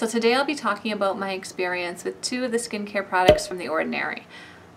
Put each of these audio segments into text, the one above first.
So today I'll be talking about my experience with two of the skincare products from The Ordinary.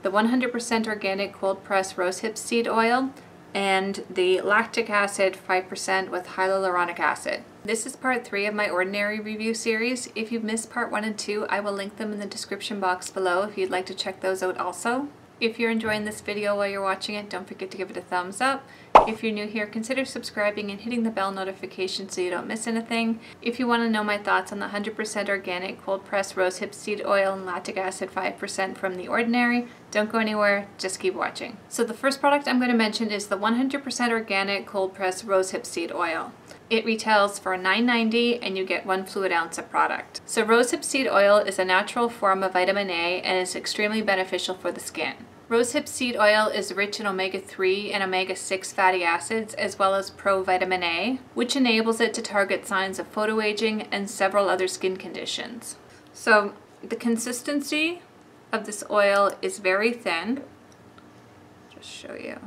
The 100% organic cold pressed rosehip seed oil and the lactic acid 5% with hyaluronic acid. This is part 3 of my Ordinary review series. If you've missed part 1 and 2, I will link them in the description box below if you'd like to check those out also. If you're enjoying this video while you're watching it, don't forget to give it a thumbs up. If you're new here, consider subscribing and hitting the bell notification so you don't miss anything. If you want to know my thoughts on the 100% organic cold pressed rosehip seed oil and lactic acid 5% from The Ordinary, don't go anywhere, just keep watching. So the first product I'm going to mention is the 100% organic cold pressed rosehip seed oil. It retails for $9.90 and you get one fluid ounce of product. So rosehip seed oil is a natural form of vitamin A and is extremely beneficial for the skin. Rosehip seed oil is rich in omega-3 and omega-6 fatty acids as well as provitamin A, which enables it to target signs of photoaging and several other skin conditions. So the consistency of this oil is very thin. Just show you.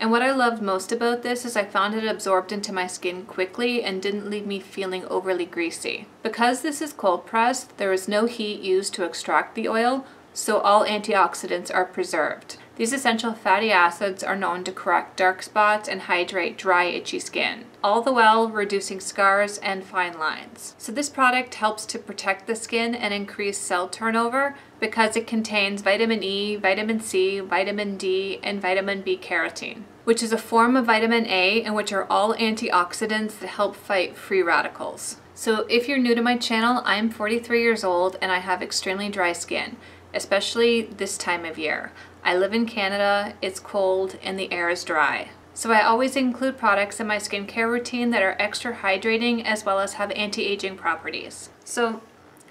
And what I loved most about this is I found it absorbed into my skin quickly and didn't leave me feeling overly greasy. Because this is cold pressed, there is no heat used to extract the oil, so all antioxidants are preserved. These essential fatty acids are known to correct dark spots and hydrate dry, itchy skin, all the while reducing scars and fine lines. So this product helps to protect the skin and increase cell turnover because it contains vitamin E, vitamin C, vitamin D, and vitamin B carotene, which is a form of vitamin A and which are all antioxidants that help fight free radicals. So if you're new to my channel, I'm 43 years old and I have extremely dry skin especially this time of year. I live in Canada, it's cold, and the air is dry. So I always include products in my skincare routine that are extra hydrating as well as have anti-aging properties. So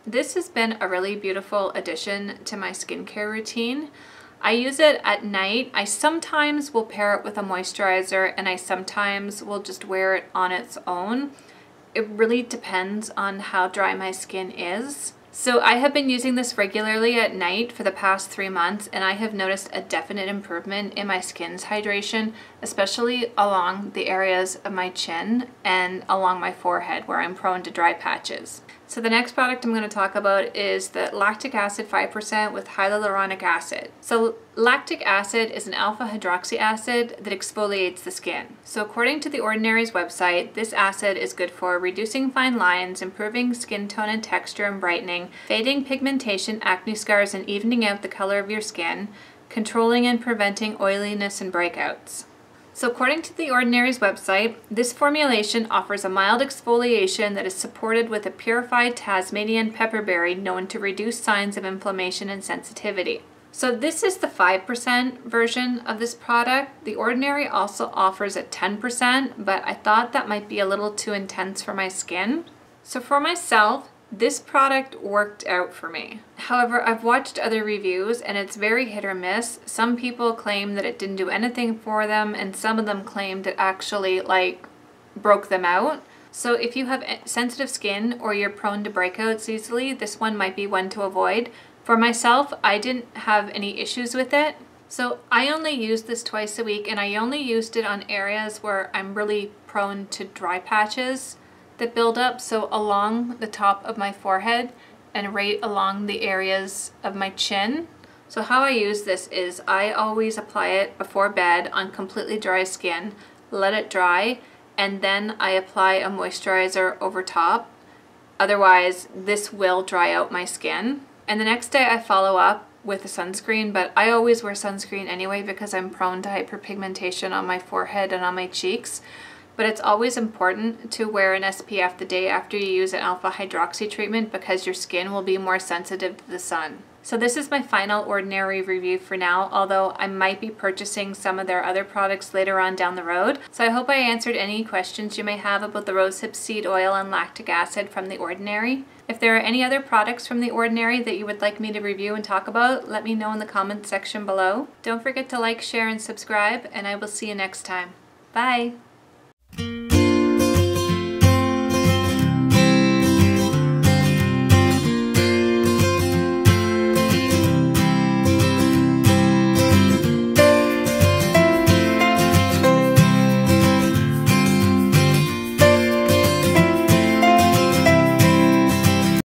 this has been a really beautiful addition to my skincare routine. I use it at night. I sometimes will pair it with a moisturizer and I sometimes will just wear it on its own. It really depends on how dry my skin is. So I have been using this regularly at night for the past three months and I have noticed a definite improvement in my skin's hydration, especially along the areas of my chin and along my forehead where I'm prone to dry patches. So the next product I'm going to talk about is the lactic acid 5% with hyaluronic acid. So lactic acid is an alpha hydroxy acid that exfoliates the skin. So according to the Ordinary's website, this acid is good for reducing fine lines, improving skin tone and texture and brightening, fading pigmentation, acne scars, and evening out the color of your skin, controlling and preventing oiliness and breakouts. So according to the Ordinary's website, this formulation offers a mild exfoliation that is supported with a purified Tasmanian pepperberry known to reduce signs of inflammation and sensitivity. So this is the 5% version of this product. The Ordinary also offers a 10%, but I thought that might be a little too intense for my skin. So for myself, this product worked out for me. However, I've watched other reviews and it's very hit or miss. Some people claim that it didn't do anything for them and some of them claimed it actually like broke them out. So if you have sensitive skin or you're prone to breakouts easily, this one might be one to avoid. For myself, I didn't have any issues with it. So I only used this twice a week and I only used it on areas where I'm really prone to dry patches that build up. So along the top of my forehead and right along the areas of my chin. So how I use this is I always apply it before bed on completely dry skin, let it dry, and then I apply a moisturizer over top. Otherwise, this will dry out my skin. And the next day I follow up with a sunscreen, but I always wear sunscreen anyway because I'm prone to hyperpigmentation on my forehead and on my cheeks but it's always important to wear an SPF the day after you use an alpha hydroxy treatment because your skin will be more sensitive to the sun. So this is my final Ordinary review for now, although I might be purchasing some of their other products later on down the road. So I hope I answered any questions you may have about the rosehip seed oil and lactic acid from The Ordinary. If there are any other products from The Ordinary that you would like me to review and talk about, let me know in the comments section below. Don't forget to like, share, and subscribe, and I will see you next time. Bye!